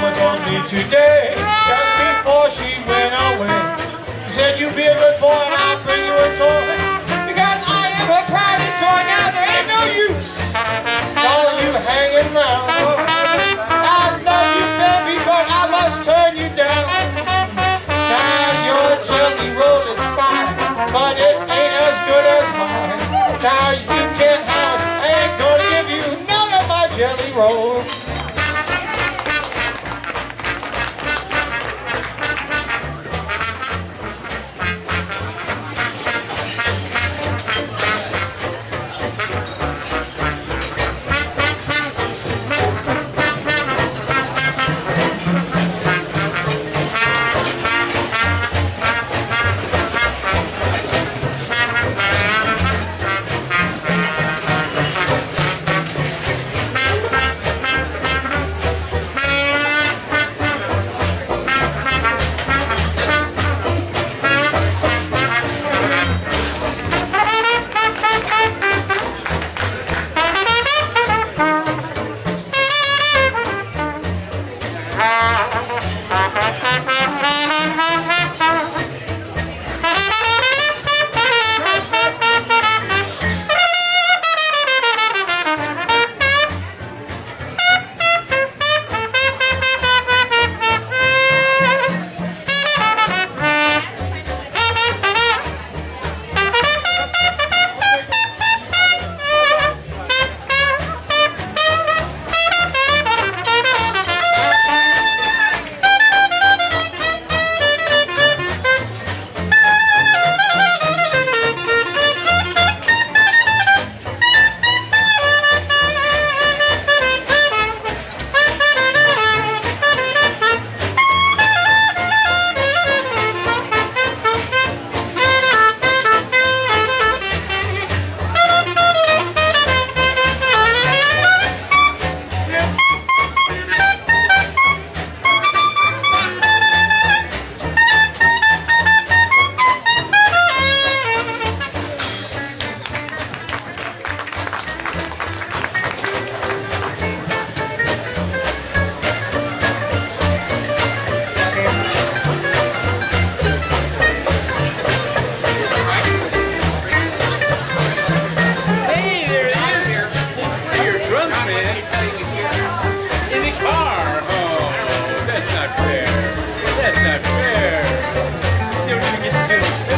mama told me today, just before she went away. She said, you be a good boy and I'll bring you a toy. Because I am her pride and joy, now there ain't no use. While you hanging around. I love you, baby, but I must turn you down. Now your jelly roll is fine, but it ain't as good as mine. Now you can't have, I ain't gonna give you none of my jelly roll. Yes.